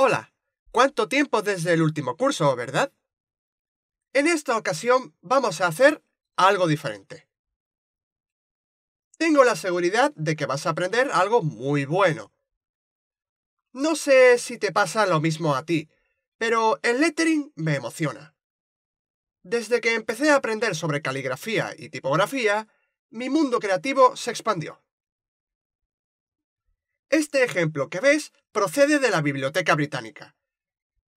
Hola, ¿cuánto tiempo desde el último curso, verdad? En esta ocasión vamos a hacer algo diferente. Tengo la seguridad de que vas a aprender algo muy bueno. No sé si te pasa lo mismo a ti, pero el lettering me emociona. Desde que empecé a aprender sobre caligrafía y tipografía, mi mundo creativo se expandió. Este ejemplo que ves procede de la Biblioteca Británica.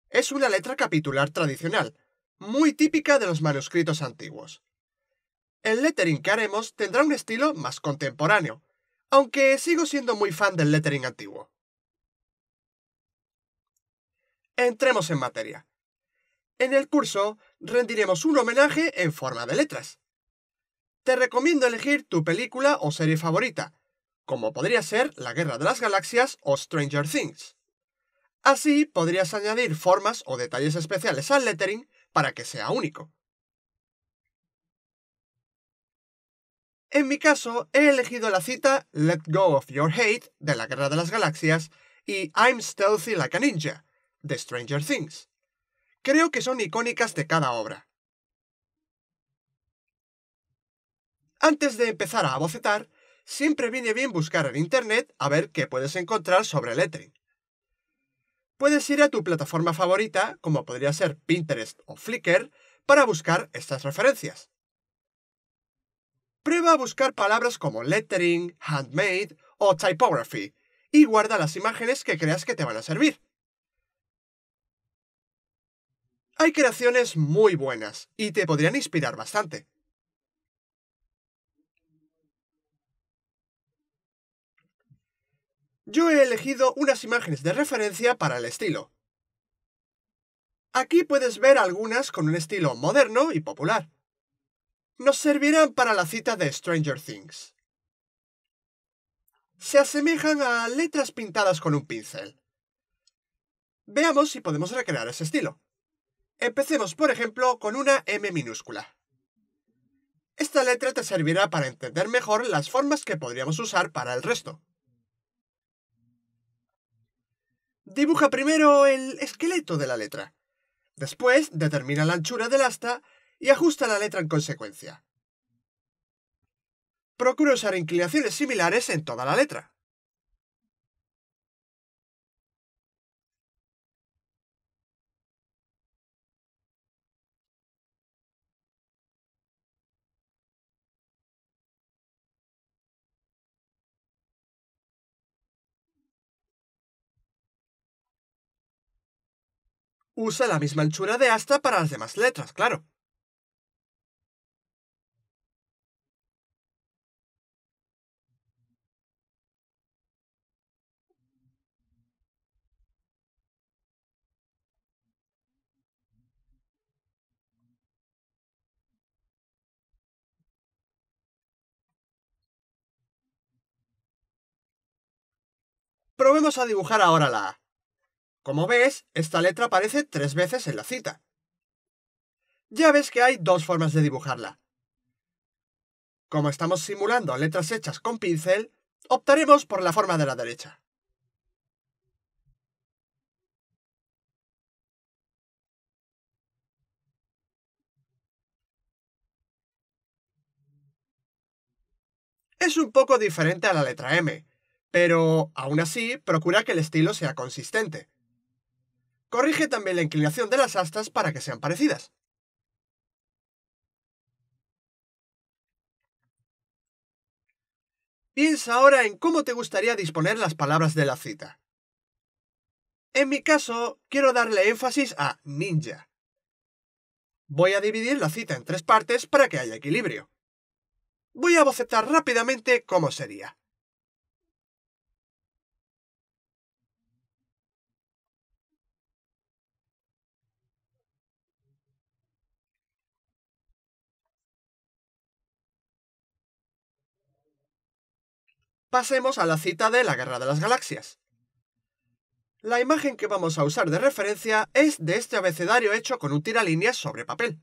Es una letra capitular tradicional, muy típica de los manuscritos antiguos. El lettering que haremos tendrá un estilo más contemporáneo, aunque sigo siendo muy fan del lettering antiguo. Entremos en materia. En el curso rendiremos un homenaje en forma de letras. Te recomiendo elegir tu película o serie favorita, como podría ser La Guerra de las Galaxias o Stranger Things. Así podrías añadir formas o detalles especiales al lettering para que sea único. En mi caso, he elegido la cita Let Go of Your Hate de La Guerra de las Galaxias y I'm Stealthy Like a Ninja de Stranger Things. Creo que son icónicas de cada obra. Antes de empezar a bocetar, siempre viene bien buscar en Internet a ver qué puedes encontrar sobre lettering. Puedes ir a tu plataforma favorita, como podría ser Pinterest o Flickr, para buscar estas referencias. Prueba a buscar palabras como lettering, handmade o typography y guarda las imágenes que creas que te van a servir. Hay creaciones muy buenas y te podrían inspirar bastante. Yo he elegido unas imágenes de referencia para el estilo. Aquí puedes ver algunas con un estilo moderno y popular. Nos servirán para la cita de Stranger Things. Se asemejan a letras pintadas con un pincel. Veamos si podemos recrear ese estilo. Empecemos, por ejemplo, con una M minúscula. Esta letra te servirá para entender mejor las formas que podríamos usar para el resto. Dibuja primero el esqueleto de la letra. Después determina la anchura del asta y ajusta la letra en consecuencia. Procura usar inclinaciones similares en toda la letra. Usa la misma anchura de asta para las demás letras, claro. Probemos a dibujar ahora la A. Como ves, esta letra aparece tres veces en la cita. Ya ves que hay dos formas de dibujarla. Como estamos simulando letras hechas con pincel, optaremos por la forma de la derecha. Es un poco diferente a la letra M, pero aún así procura que el estilo sea consistente. Corrige también la inclinación de las astas para que sean parecidas. Piensa ahora en cómo te gustaría disponer las palabras de la cita. En mi caso, quiero darle énfasis a ninja. Voy a dividir la cita en tres partes para que haya equilibrio. Voy a bocetar rápidamente cómo sería. Pasemos a la cita de la Guerra de las Galaxias. La imagen que vamos a usar de referencia es de este abecedario hecho con un tiralíneas sobre papel.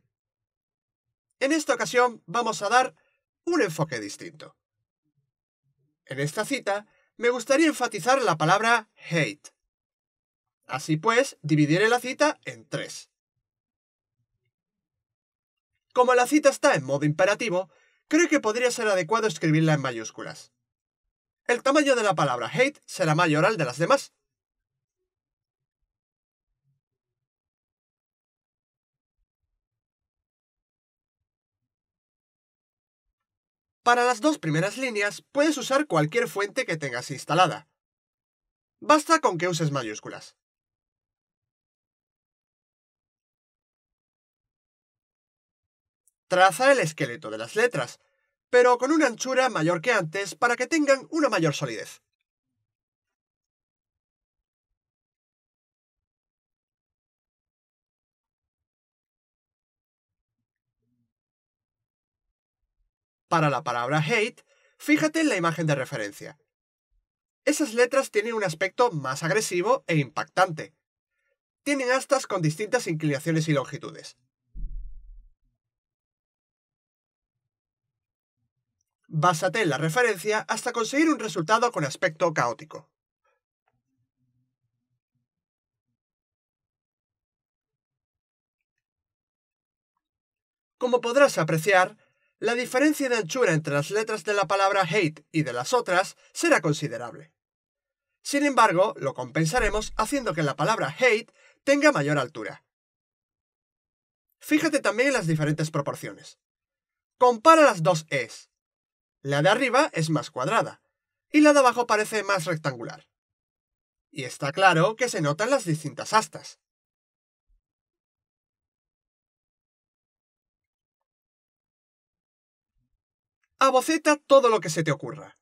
En esta ocasión vamos a dar un enfoque distinto. En esta cita me gustaría enfatizar la palabra hate. Así pues, dividiré la cita en tres. Como la cita está en modo imperativo, creo que podría ser adecuado escribirla en mayúsculas. El tamaño de la palabra hate será mayor al de las demás. Para las dos primeras líneas puedes usar cualquier fuente que tengas instalada. Basta con que uses mayúsculas. Traza el esqueleto de las letras, pero con una anchura mayor que antes para que tengan una mayor solidez. Para la palabra hate, fíjate en la imagen de referencia. Esas letras tienen un aspecto más agresivo e impactante. Tienen astas con distintas inclinaciones y longitudes. Básate en la referencia hasta conseguir un resultado con aspecto caótico. Como podrás apreciar, la diferencia de anchura entre las letras de la palabra hate y de las otras será considerable. Sin embargo, lo compensaremos haciendo que la palabra hate tenga mayor altura. Fíjate también en las diferentes proporciones. Compara las dos es. La de arriba es más cuadrada y la de abajo parece más rectangular. Y está claro que se notan las distintas astas. Aboceta todo lo que se te ocurra.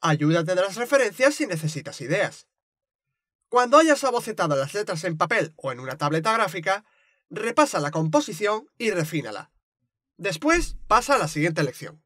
Ayúdate de las referencias si necesitas ideas. Cuando hayas abocetado las letras en papel o en una tableta gráfica, repasa la composición y refínala. Después pasa a la siguiente lección.